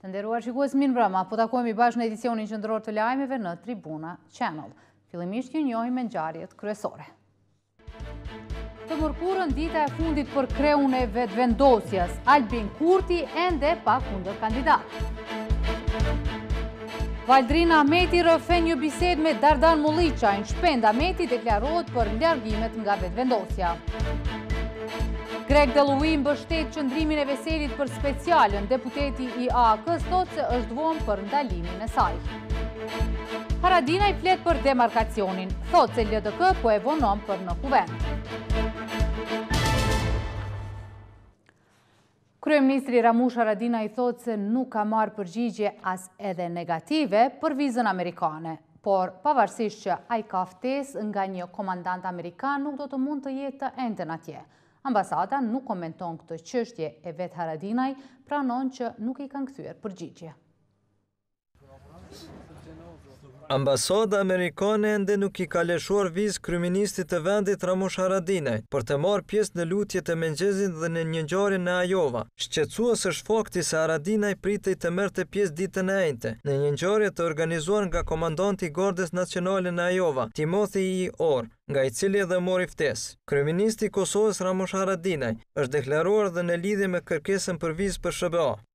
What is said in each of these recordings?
Të nderuar shikues mirë mbrëma, po takohemi bashkë në edicionin qendror të lajmeve në Tribuna Channel. Fillimisht ju njohim me ngjarjet kryesore. Të mërkurën dita e fundit për kreun e vetëvendosjes, Albin Kurti ende pa kundërkandidat. Valdrin Ahmeti rrëfen një bisedë me Dardan Molliqajn, Shpend Ahmeti deklarohet për largimet nga vetëvendosja. Greg Delawie mbështet qëndrimin e veselit për specialën, deputeti i AAK-së thotë se është vonë për ndalimin e saj. Haradinaj flet për demarkacionin, thotë se LDK po e vonon për në kuvend. Kryeministri Ramush Haradinaj thotë se nuk ka marrë përgjigje as edhe negative për vizën amerikane, por pavarësisht që ai ka ftesë nga një komandant amerikan nuk do të mund të jetë të enjten atje. Ambasada nuk komenton këtë çështje e vetë Haradinaj pranon që nuk i kanë kthyer përgjigje. Ambasada amerikane ende nuk i ka lëshuar vizë kryeministrit të vendit Ramush Haradinaj për të marrë pjesë në lutjet e mëngjesit dhe në një ngjarje në Ajova. Shqetësues është fakti se Haradinaj pritej të merrte pjesë ditën e enjte në një ngjarje të organizuar nga komandanti i Gardës Nacionale në Ajova, Timothy E. Orr, nga i cili edhe mori ftesë. Kryeministri i Kosovës Ramush Haradinaj është deklaruar dhe në lidhje me kërkesën për vizë për SHBA.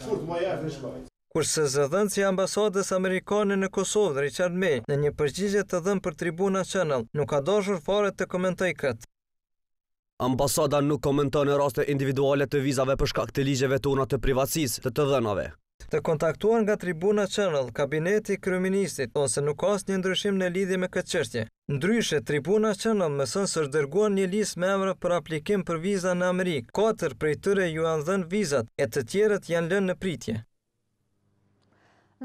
Fort më jaftë shkoj. Kurse zëdhënësi i ambasadës amerikane në Kosovë, Richard May, në një përgjigje të dhënë për Tribuna Channel, nuk ka dashur fare të komentojë këtë. Ambasada nuk komenton raste individuale të vizave për shkak të ligjeve tona të privatësisë të të dhënave. Të kontaktuar nga Tribuna Channel, kabineti i kryeministrit thonë se nuk ka asnjë ndryshim në lidhje me këtë çështje. Ndryshe, Tribuna Channel mëson se është dërguar një listë me emra për aplikim për viza në Amerikë. Katër prej tyre iu janë dhënë vizat, e të tjerët janë lënë në pritje.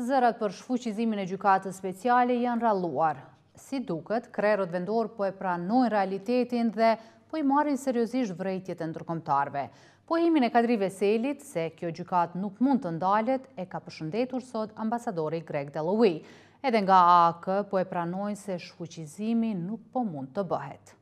Zërat për shfuqizimin e Gjykatës Speciale janë rralluar. Si duket, krerët vendorë po e pranojnë realitetin dhe po i marrin seriozisht vrejtjet e ndërkombëtarëve. Pohimin e Kadri Veselit, se kjo gjykatë nuk mund të ndalet, e ka përshëndetur sot ambasadori Greg Delawie. Edhe nga AAK po e pranojnë se shfuqizimi nuk po mund të bëhet.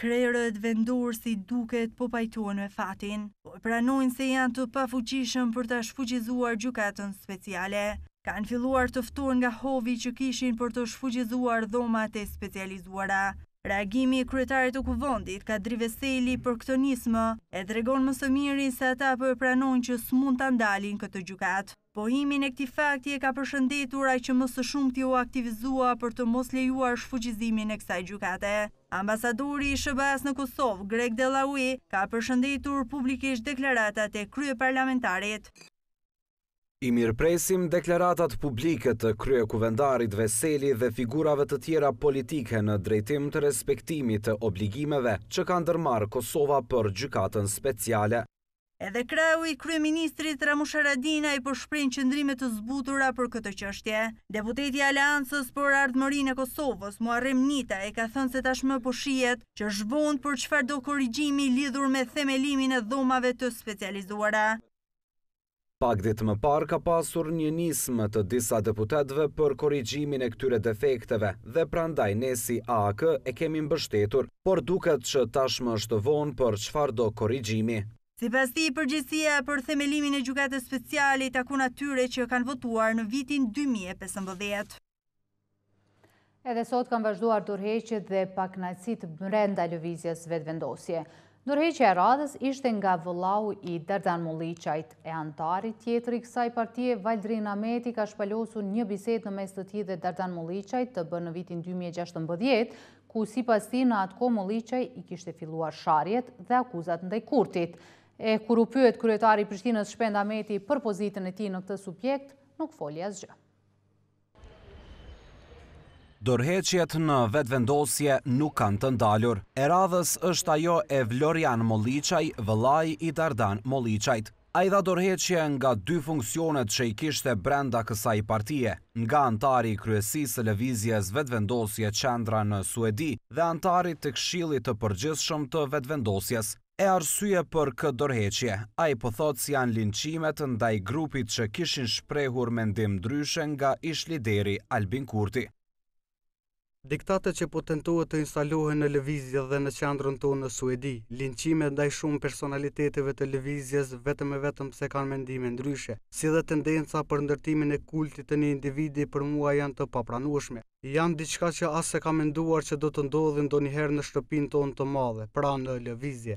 Krerët vendorë si duket po pajtohen me fatin. Po e pranojnë se janë të pafuqishëm për ta shfuqizuar Gjykatën Speciale. Kanë filluar të ftohen nga hovi që kishin për të shfuqizuar dhomat e specializuara. Reagimi i kryetarit të Kuvendit, Kadri Veseli për këtë nismë, e tregon më së miri se ata po e pranojnë që s'mund ta ndalin këtë gjykatë. Pohimin e këtij fakti e ka përshëndetur ai që më së shumti u aktivizua për të mos lejuar shfuqizimin e kësaj gjykate. Ambasadori i SHBA-së në Kosovë, Greg Delawie, ka përshëndetur publikisht deklaratat e kryeparlamentarit. I mirëpresim deklaratat publike të kryekuvendarit Veseli dhe figurave të tjera politike në drejtim të respektimit të obligimeve që ka ndërmarrë Kosova për Gjykatën Speciale. Edhe krahu i kryeministrit Ramush Haradinaj po shprehin qëndrime të zbutura për këtë çështje. Deputeti i Aleancës për Ardhmërinë e Kosovës, Muharrem Nitaj, ka thënë se tashmë po shihet që është vonë për çfarëdo korrigjimi lidhur me themelimin e dhomave të specializuara. Pak ditë më parë ka pasur një nismë të disa deputetëve për korrigjimin e këtyre defekteve dhe prandaj ne si AAK e kemi mbështetur, por duket që tashmë është vonë për çfarëdo korrigjimi. Sipas tij, përgjegjësia për themelimin e Gjykatës Speciale i takon atyre që kanë votuar në vitin dy mijë e pesëmbëdhjetë. Edhe sot kanë vazhduar dorëheqjet dhe pakënaqësitë brenda Lëvizjes Vetëvendosje. Dorëheqja e radhës ishte nga vëllau i Dardan Molliqajt e anëtari tjetër i kësaj partie Valdrin Ahmeti ka shpalosur një bisedë në mes të tij dhe Dardan Molliqajt të bërë në vitin 2016, ku sipas tij në atë kohë Molliqaj i kishte filluar sharjet dhe akuzat ndaj Kurtit. E kur u pyet kryetari i Prishtinës Shpend Ahmeti për pozitën e tij në këtë subjekt, nuk foli asgjë. Dorëheqjet në Vetëvendosje nuk kanë të ndalur. E radhës është ajo e Vlorian Molliqaj, vëllai i Dardan Molliqajt. Ai dha dorëheqje nga dy funksionet që i kishte brenda kësaj partie, nga anëtari i Kryesisë së Lëvizjes Vetëvendosje Qendra në Suedi dhe anëtarit të Këshillit të Përgjithshëm të Vetëvendosjes. E arsye për këtë dorëheqje, ai po thotë se janë linçimet ndaj grupit që kishin shprehur mendim ndryshe nga ish-lideri Albin Kurti. Diktatet që po tentohet të instalohen në lëvizje dhe në qendrën tonë në Suedi, linçimet ndaj shumë personaliteteve të lëvizjes vetëm e vetëm pse kanë mendime ndryshe, si dhe tendenca për ndërtimin e kultit të një individi për mua janë të papranueshme. janë diçka që as s'e kam menduar që do të ndodhin ndonjëherë në shtëpinë tonë të madhe, pra në Lëvizje.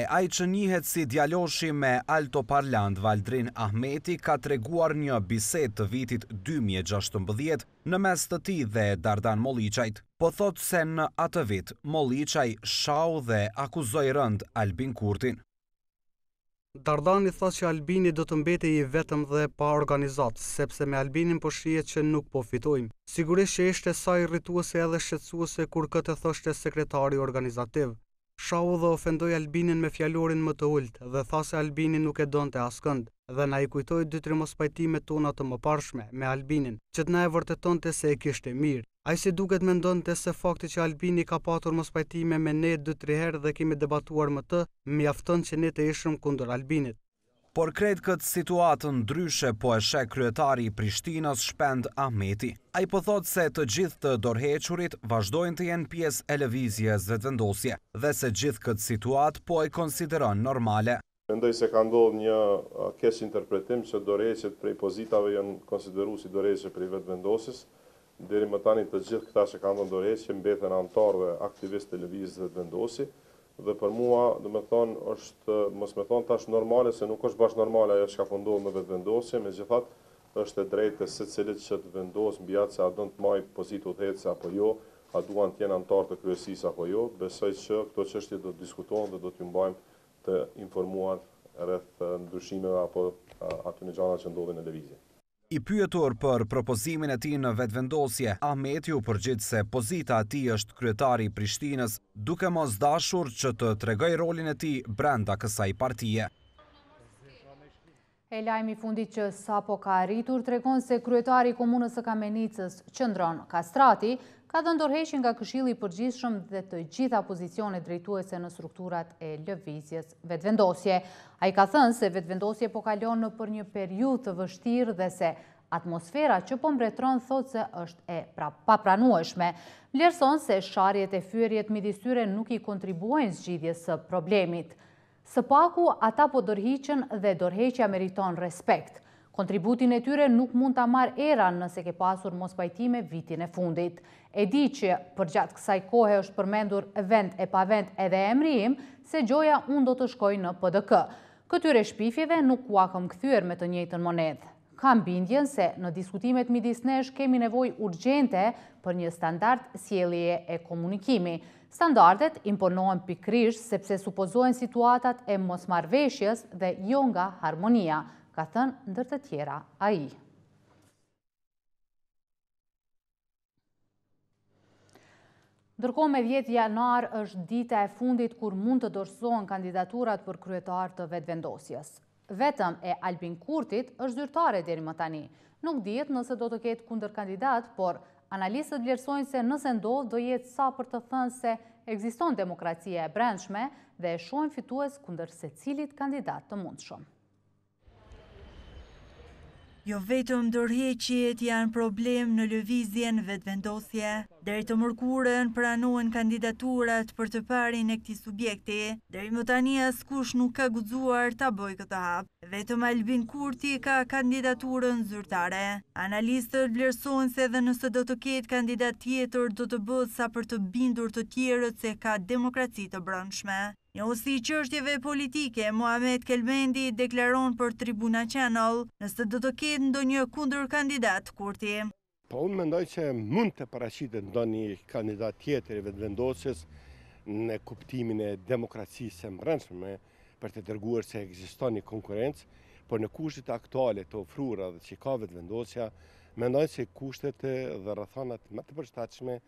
E ai që njihet si djaloshi me altoparlant Valdrin Ahmeti ka treguar një bisedë të vitit dy mijë e gjashtëmbëdhjetë në mes të tij dhe Dardan Molliqajt. Po thotë se në atë vit Molliqaj shau dhe akuzoi rëndë Albin Kurtin. Dardani tha që Albini do të mbetej i vetëm dhe pa organizatë, sepse me Albinin po shihet që nuk po fitojmë. Sigurisht që ishte sa irrituese edhe shqetësuese kur këtë thoshte sekretari organizativ. Shau dhe ofendoi Albinin me fjalorin më të ultë dhe tha se Albini nuk e donte askënd dhe na i kujtoi dy-tri mospajtimet tona të mëparshme me Albinin, që të na e vërtetonte se e kishte mirë. Ai si duket mendonte se fakti që Albini ka patur mospajtime me ne dy tri herë dhe kemi debatuar me të, mjafton që ne të ishëm kundër Albinit. Por krejt këtë situatë ndryshe po e sheh kryetari i Prishtinës, Shpend Ahmeti. Ai po thotë se të gjithë të dorëhequrit vazhdojnë të jenë pjesë e Lëvizjes Vetëvendosje dhe se gjithë këtë situatë po e konsideron normale. Mendoj se ka ndodhë një keqinterpretim që dorëheqjet prej pozitave janë konsideru si dorëheqje prej Vetëvendosjes. Deri më tani të gjithë këta që kanë dhënë dorëheqje mbeten anëtarë dhe aktivistë të Lëvizjes Vetëvendosje dhe për mua, domethënë, është mos me thonë tash normale se nuk është bash normale ajo çka po ndodh në Vetëvendosje, megjithatë është e drejtë e secilit që të vendosë mbi atë se a don të majë pozitë udhëheqëse apo jo, a duan të jenë anëtarë të kryesisë apo jo. Besoj që këto çështje do të diskutohen dhe do t'ju mbajmë të informuar rreth ndryshimeve apo atyne gjana që ndodhin në lëvizje. I pyetur për propozimin e tij në Vetëvendosje, Ahmeti u përgjigj se pozita e tij është kryetari i Prishtinës, duke mos dashur që të tregojë rolin e tij brenda kësaj partie. E lajmi i fundit që sapo ka arritur tregon se kryetari i Komunës së Kamenicës, Qëndron Kastrati, ka dhënë dorëheqje nga Këshilli i Përgjithshëm dhe të gjitha pozicionet drejtuese në strukturat e Lëvizjes Vetëvendosje. Ai ka thënë se Vetëvendosje po kalon nëpër një periudhë të vështirë dhe se atmosfera që po mbretëron thotë se është e pra, papranueshme. Vlerëson se sharjet e fyerjet midis tyre nuk i kontribuojnë zgjidhjes së problemit. Së paku ata po dorëhiqen dhe dorëheqja meriton respekt. Kontributin e tyre nuk mund ta marrë era nëse ke pasur mospajtime vitin e fundit. E di që përgjatë kësaj kohe është përmendur vend e pa vend edhe emri im se gjoja unë do të shkoj në PDK. Këtyre shpifjeve nuk ua kam kthyer me të njëjtën monedhë. Kam bindjen se në diskutimet midis nesh kemi nevojë urgjente për një standard sjelljeje e komunikimi. Standardet imponohen pikërisht sepse supozohen situatat e mosmarrëveshjes dhe jo nga harmonia, ka thënë ndër të tjera ai. Ndërkohë me 10 janar është dita e fundit kur mund të dorëzohen kandidaturat për kryetar të Vetëvendosjes. Vetëm e Albin Kurtit është zyrtare deri më tani. Nuk dihet nëse do të ketë kundërkandidat, por analistët vlerësojnë se nëse ndodh do jetë sa për të thënë se ekziston demokracia e brendshme dhe e shohin fitues kundër secilit kandidat të mundshëm. Jo vetëm dorëheqjet janë problem në lëvizjen Vetëvendosje. Deri të mërkurën pranohen kandidaturat për të parin e këtij subjekti. Deri më tani askush nuk ka guxuar ta bëjë këtë hap. Vetëm Albin Kurti ka kandidaturën zyrtare. Analistët vlerësojnë se edhe nëse do të ketë kandidat tjetër do të bëhet sa për të bindur të tjerët se ka demokraci të brendshme. Njohësi i çështjeve politike, Muhamet Kelmendi deklaron për Tribuna Channel, nëse do të ketë ndonjë kundërkandidat, Kurti. Po unë mendoj që mund të paraqitet ndonjë kandidat tjetër i Vetëvendosjes në kuptimin e demokracisë së brendshme për të treguar se ekziston një konkurrencë, por në kushtet aktuale të ofruara dhe që ka Vetëvendosja, mendoj se kushtet dhe rrethanat më të përshtatshme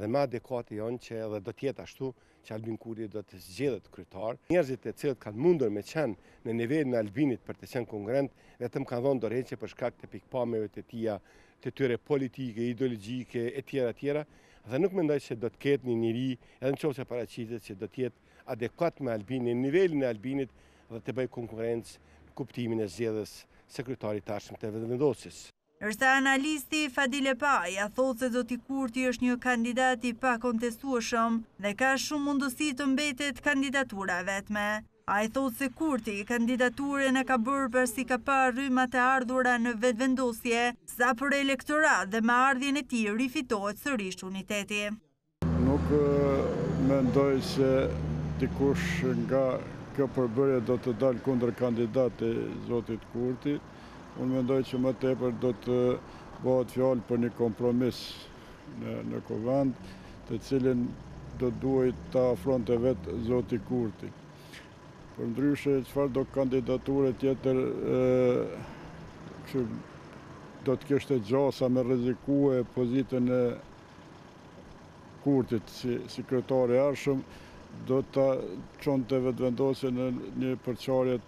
dhe më adekuate janë që edhe do të jetë ashtu që Albin Kurti do të zgjedhet kryetar. Njerëzit e cilët kanë mundur me qenë në nivelin e Albinit për të qenë konkurrent, vetëm kanë dhonë dorëheqje për shkak të pikëpamjeve të tija, të tyre politike, ideologjike, e tjera, tjera, dhe nuk mendoj se do të ketë një njeri, edhe në qoftë se paraqitet, që do të jetë adekuat me Albinin, në nivelin e Albinit, dhe të bëjë konkurrencë në kuptimin e zgjedhjes si kryetar i ardhshëm të Vetëvendosjes. Ndërsa analisti Fadil Lepaja thotë se zoti Kurti është një kandidat i pakontestueshëm dhe ka shumë mundësi të mbetet kandidatura e vetme. Ai thotë se Kurti kandidaturën e ka bërë pasi ka parë rrymat e ardhura në Vetëvendosje sa për elektorat dhe me ardhjen e tij rifitohet sërish uniteti. Nuk mendoj se dikush nga kjo përbërje do të dalë kundërkandidat i zotit Kurti. Unë mendoj që më tepër do të bëhet fjalë për një kompromis në kuvend, të cilin do duhej ta afronte vetë zoti Kurti. Përndryshe, çfarëdo kandidature tjetër që do të kishte gjasa me rrezikue pozitën e Kurtit, si kryetar i ardhshëm, do ta çonte Vetëvendosjen në një përçarje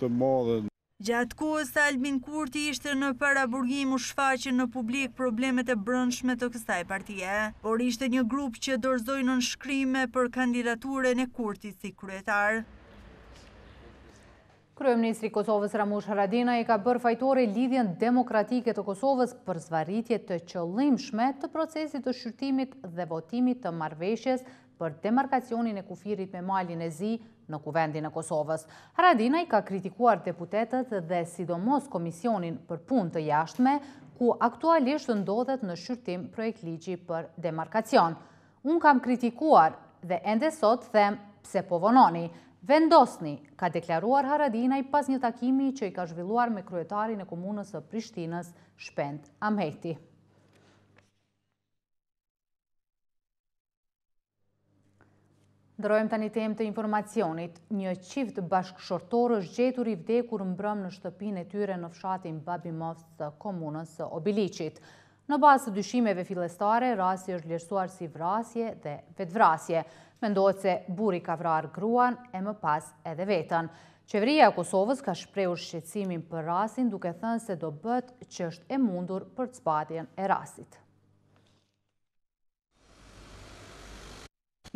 të madhe. Gjatë kohës sa Albin Kurti ishte në paraburgim u shfaqën në publik problemet e brendshme të kësaj partie. Por ishte një grup që dorëzoi nënshkrime për kandidaturën e Kurtit si kryetar. Kryeministri i Kosovës Ramush Haradinaj e ka bërë fajtore Lidhjen Demokratike të Kosovës për zvarritje të qëllimshme të procesit të shqyrtimit dhe votimit të marrëveshjes për demarkacionin e kufirit me Malin e Zi në Kuvendin e Kosovës. Haradinaj ka kritikuar deputetët dhe sidomos Komisionin për Punë të Jashtme, ku aktualisht ndodhet në shqyrtim projektligji për demarkacion. Unë kam kritikuar dhe ende sot them pse po vononi, vendosni, ka deklaruar Haradinaj pas një takimi që e ka zhvilluar me kryetarin e Komunës së Prishtinës, Shpend Ahmeti. Ndërrojmë tani temë të informacionit. Një çift bashkëshortor është gjetur i vdekur mbrëmë në shtëpinë e tyre në fshatin Babimovc të komunës së Obiliqit. Në bazë të dyshimeve fillestare, rasti është vlerësuar si vrasje dhe vetëvrasje. Mendohet se burri ka vrarë gruan e më pas edhe vetën. Qeveria e Kosovës ka shprehur shqetësimin për rastin duke thënë se do bëhet ç'është e mundur për zbardhjen e rastit.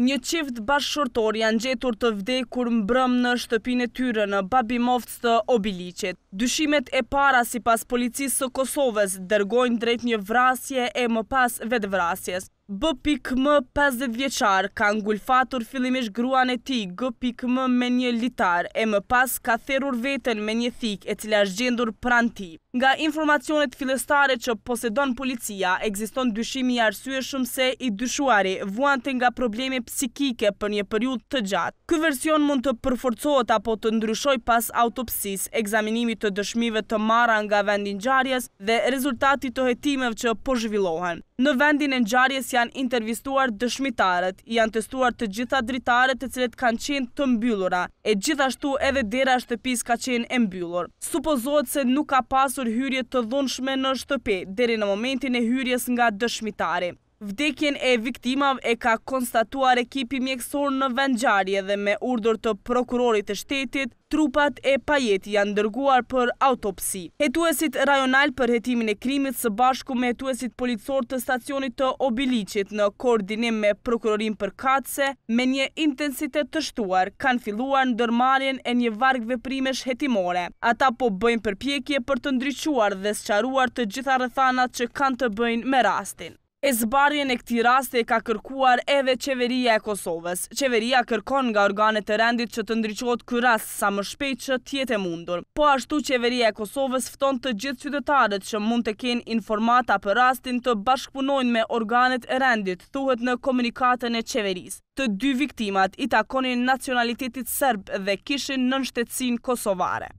Një çift bashkëshortorë janë gjetur të vdekur mbrëmë në shtëpinë e tyre në Babimovc të Obiliqit. Dyshimet e para sipas Policisë së Kosovës dërgojnë drejt një vrasje e më pas vetëvrasjes. B.M. pesëdhjetë vjeçar ka ngulfatur fillimisht gruan e tij G.M. me një litar e më pas ka therrur veten me një thikë e cila është gjendur pranë tij. Nga informacionet fillestare që posedon policia, ekziston dyshimi i arsyeshëm se i dyshuari vuante nga probleme psikike për një periudhë të gjatë. Ky version mund të përforcohet apo të ndryshojë pas autopsisë, ekzaminimit të dëshmive të marra nga vendi i ngjarjes dhe rezultatit të hetimeve që po zhvillohen. Në vendin e ngjarjes janë intervistuar dëshmitarët, janë testuar të gjitha dritaret të cilat kanë qenë të mbyllura, e gjithashtu edhe dera e shtëpisë ka qenë e mbyllur. Supozohet se nuk ka pasur hyrje të dhunshme në shtëpi deri në momentin e hyrjes nga dëshmitari. Vdekjen e viktimave e ka konstatuar ekipi mjekësor në vendngjarje dhe me urdhër të Prokurorit të Shtetit, trupat e pajetë janë dërguar për autopsi. Hetuesit rajonalë për hetimin e krimit së bashku me hetuesit policorë të stacionit të Obiliqit në koordinim me Prokurorin për se me një intensitet të shtuar kanë filluar ndërmarrjen e një varg veprimesh hetimore. Ata po bëjnë përpjekje për të ndriçuar dhe sqaruar të gjitha rrethanat që kanë të bëjnë me rastin. E zbardhjen e këtij rasti e ka kërkuar edhe Qeveria e Kosovës. Qeveria kërkon nga organet e rendit që të ndriçohet ky rast sa më shpejt që të jetë e mundur. Po ashtu Qeveria e Kosovës fton të gjithë qytetarët që mund të kenë informata për rastin të bashkëpunojnë me organet e rendit, Thuhet në komunikatën e qeverisë, të dy viktimat i takonin nacionalitetit serb dhe kishin nënshtetësinë kosovare.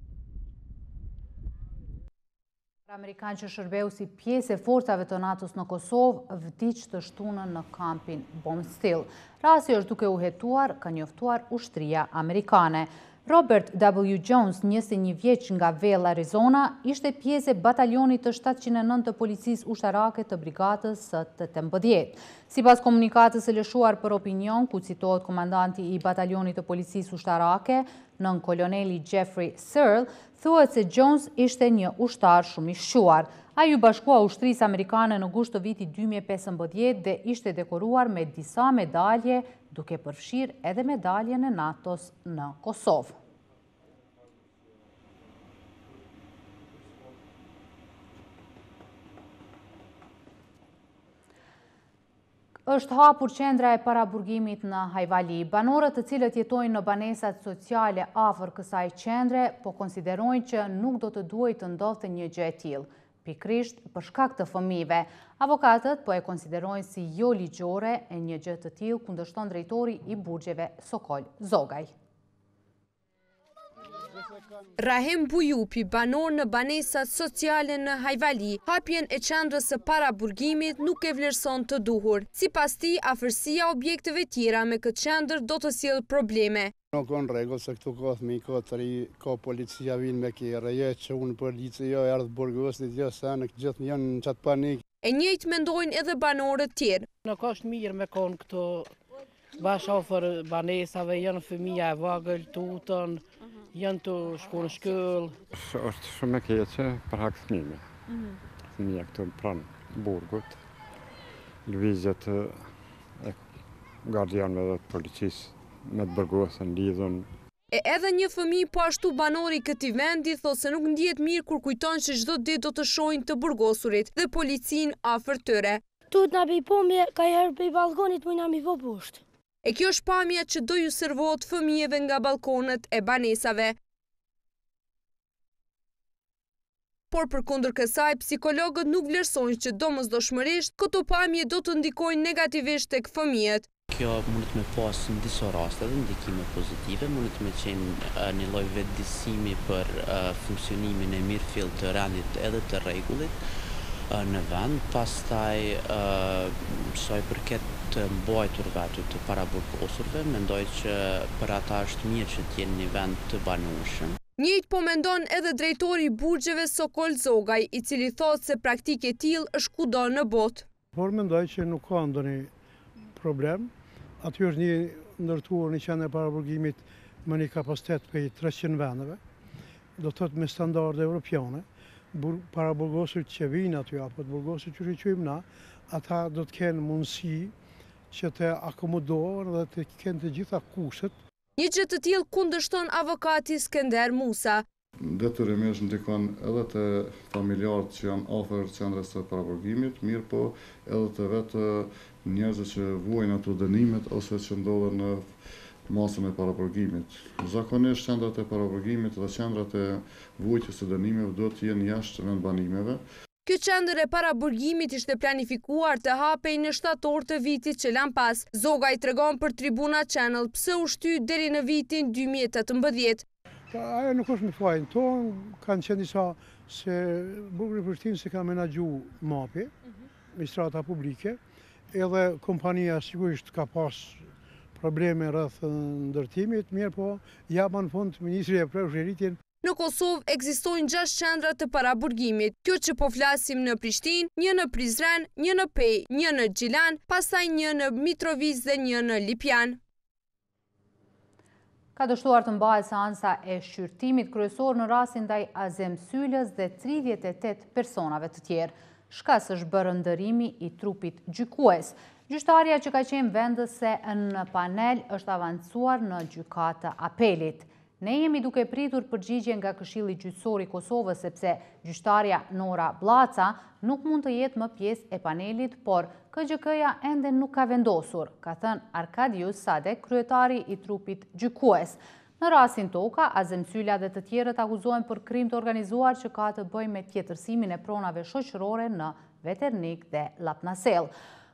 amerikan që shërbeu si pjesë e forcave të NATO-s në Kosovë, vdiq të shtunën në kampin Bondsteel. Rasti është duke u hetuar, ka njoftuar ushtria amerikane. Robert W. Jones, njëzet e një vjeç nga Vail, Arizona, ishte pjesë e Batalionit të shtatëqind e nëntë të Policisë Ushtarake të Brigadës së tetëmbëdhjetë. Sipas komunikatës së lëshuar për opinion, ku citohet komandanti i Batalionit të Policisë Ushtarake, nënkoloneli Jeffrey Searle, thuhet se Jones ishte një ushtar shumë i shquar. Ai iu bashkua ushtrisë amerikane në gusht të vitit dy mijë e pesëmbëdhjetë dhe ishte dekoruar me disa medalje duke përfshirë edhe medaljen e NATO-s në Kosovë. është hapur qendra e paraburgimit në Hajvali. Banorët të cilët jetojnë në banesat sociale afër kësaj qendre, po konsiderojnë që nuk do të duhej të ndodhte një gjë e tillë. Pikërisht për shkak të fëmijëve, avokatët po e konsiderojnë si joligjore e një gjë të tillë kundërshton drejtori i burgjeve Sokol Zogaj. Rahim Bujupi, banor në banesat sociale në Hajvali, hapjen e qendrës së paraburgimit nuk e vlerëson të duhur. Sipas tij, afërsia e objekteve tjera me këtë qendrë do të sjellë probleme. Nuk o në rregull se këtu ka fëmijë, ka të ri, ka policia vijnë me kerre, jo e çunë policë, jo erdhë burgosit, jo senet, gjithë janë në qatë panik. E njëjtë mendojnë edhe banorët tjerë. Nuk është mirë me kon këtu bash afër banesave, janë fëmija e vogël, tutën, janë të shku në shkollë. Është shumë e keqe për shkak fëmijëve. Fëmija këtu pranë burgut, lëvizjet e gardianëve dhe të policisë me të burgosën lidhun. E edhe një fëmijë po ashtu banor i këtij vendi thotë se nuk ndihet mirë kur kujton që çdo ditë do të shohin të burgosurit dhe policinë afër tyre. Tuj na bo pamje kanjëherë prej ballkonit muj na mi bo poshtë. E kjo është pamja që do ju servohet fëmijëve nga ballkonët e banesave. Por përkundër kësaj, psikologët nuk vlerësojnë që domosdoshmërisht këto pamje do të ndikojnë negativisht tek fëmijët. Kjo mundet me pas në disa raste edhe ndikime pozitive, mundet me qenë një lloj vetëdijësimi për funksionimin e mirëfilltë të rendit edhe të rregullit në vend. Pastaj, sa i përket të mbajturve aty, të paraburgosurve, mendoj që për ata është mirë që të jenë në një vend të banueshëm. Njëjtë po mendon edhe drejtori i burgjeve Sokol Zogaj, i cili thotë se praktikë e tillë është kudo në botë. Por mendoj që nuk ka ndonjë problem. Aty është ndërtuar një qendër e paraburgimit me një kapacitet prej treqind vendeve, do të thotë me standarde evropiane, paraburgosurit që vijnë aty apo të burgosurit që i quajmë na, ata do të kenë mundësi që të akomodohen dhe të kenë të gjitha kushtet Një gjë të tillë kundërshton avokati Skender Musa. Detyrimisht ndikon edhe te familjarët që janë afër qendrës së paraburgimit, mirëpo edhe te vetë njerëzit që vuajnë ato dënimet ose që ndodhen në masën e paraburgimit. Zakonisht qendrat e paraburgimit dhe qendrat e vuajtjes së dënimeve duhet të jenë jashtë vendbanimeve, Kjo qendër e paraburgimit ishte planifikuar të hapej në shtator të vitit që lamë pas. Zogaj tregon për Tribuna Channel pse u shty deri në vitin dy mijë e tetëmbëdhjetë. Ajo nuk është me fajin tonë, kanë qenë disa se burgun e Prishtinës e ka menaxhu MAP-i, Administrata Publike, edhe kompania sigurisht ka pas probleme rreth ndërtimit, mirëpo ja në fund Ministri e preu shiritin. Në Kosovë ekzistojnë gjashtë qendra të paraburgimit, kjo që po flasim në Prishtinë, një në Prizren, një në Pejë, një në Gjilan, pastaj një në Mitrovicë dhe një në Lipjan. Ka dështuar të mbahet seanca e shqyrtimit kryesor në rastin ndaj Azem Sylës dhe 38 personave të tjerë. Shkas është bërë ndërrimi i trupit gjykues. Gjyqtarja që ka qenë vendase në panel është avancuar në Gjykatë të Apelit. Ne jemi duke pritur përgjigje nga Këshilli Gjyqësor i Kosovës sepse gjyqtarja Nora Bllaca nuk mund të jetë më pjesë e panelit, por KGK-ja ende nuk ka vendosur, ka thënë Arkadius Sadek, kryetari i trupit gjykues. Në rastin Toka, Azem Syla dhe të tjerët akuzohen për krim të organizuar që ka të bëjë me tjetërsimin e pronave shoqërore në Veternik dhe Llapnasellë.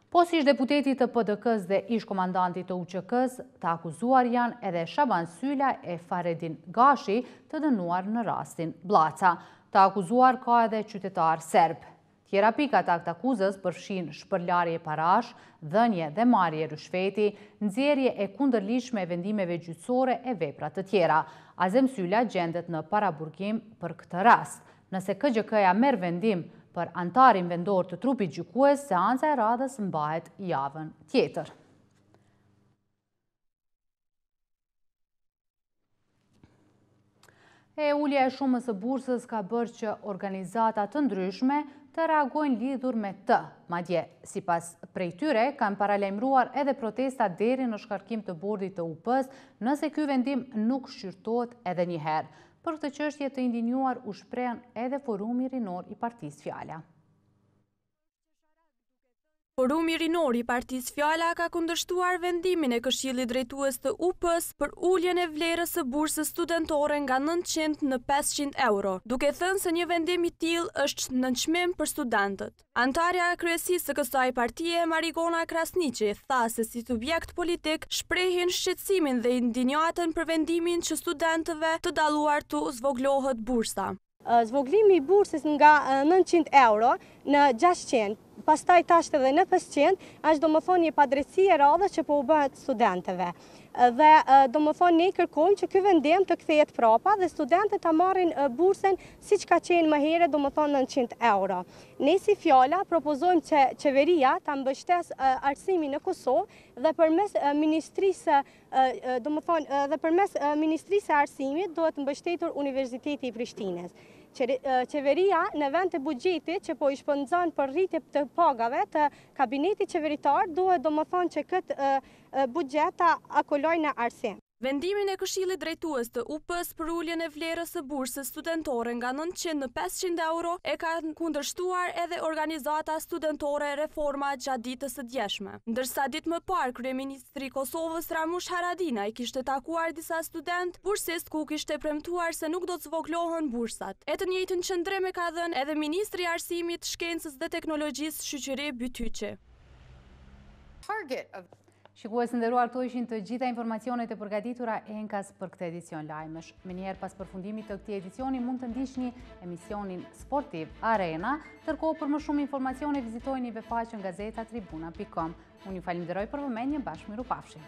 Pos ish-deputetit të PDK-së dhe ish-komandantit të UÇK-së, të akuzuar janë edhe Shaban Syla e Fahredin Gashi, të dënuar në rastin Bllaca. Të akuzuar ka edhe qytetarë serbë. Tjera pika të aktakuzës përfshijnë shpërlarje parash, dhënie dhe marrje ryshfeti, nxjerrje e kundërligjshme e vendimeve gjyqësore e vepra të tjera. Azem Syla gjendet në paraburgim për këtë rast. Nëse KGK-ja merr vendim për anëtarin vendor të trupit gjykues, seanca e radhës mbahet javën tjetër. E ulja e shumës së bursës ka bërë që organizata të ndryshme të reagojnë lidhur me të. Madje, disa prej tyre, kanë paralajmëruar edhe protesta deri në shkarkim të bordit të UP-së nëse ky vendim nuk shqyrtohet edhe njëherë. Për këtë çështje të indinjuar u shprehën edhe Forumi Rinor i Partisë Fjala. Forumi Rinor i Partisë Fjala ka kundërshtuar vendimin e Këshillit Drejtues të UP-së për uljen e vlerës së bursës studentore nga nëntëqind në pesëqind euro, duke thënë se një vendim i tillë është nënçmim për studentët. Anëtarja e kryesisë së kësaj partie, Marigona Krasniqi, tha se si subjekt politik shprehin shqetësimin dhe indinjatën për vendimin që studentëve të dalluar t'u zvogëlohet bursa. Zvogëlimi i bursës nga nëntëqind euro në gjashtëqind, pastaj tash edhe në pesëqind, është domethënë një padrejtësi e radhës që po u bëhet studentëve. Dhe domethënë ne kërkojmë që ky vendim të kthehet prapa dhe studentët ta marrin bursën siç ka qenë më herët, domethënë nëntëqind euro. Ne si Fjala propozojmë që Qeveria ta mbështesë arsimin në Kosovë dhe përmes Ministrisë dhe përmes Ministrisë së Arsimit duhet mbështetur Universiteti i Prishtinës. Qeveria në vend të buxhetit që po i shpenzon për rritje të pagave të kabinetit qeveritar duhet domethënë që këtë buxhet ta akolojë në arsim. Vendimin e Këshillit Drejtues të UP-së për uljen e vlerës së bursës studentore nga nëntëqind në pesëqind euro e ka kundërshtuar edhe organizata studentore Reforma gjatë ditës së djeshme. Ndërsa ditë më parë kryeministri i Kosovës Ramush Haradinaj kishte takuar disa studentë bursistë ku u kishte premtuar se nuk do të zvogëlohen bursat. E të njëjtin qëndrim e ka dhënë edhe ministri i Arsimit, Shkencës dhe Teknologjisë Shyqyri Bytyqi. Shikues të nderuar, këto ishin të gjitha informacionet e përgatitura enkas për këtë edicion lajmesh. Menjëherë pas përfundimit të këtij edicioni mund të ndiqni emisionin sportiv Arena, ndërkohë për më shumë informacione vizitoni webfaqen gazetatribuna.com. Unë ju falënderoj për vëmendjen, bashkë mirupafshim.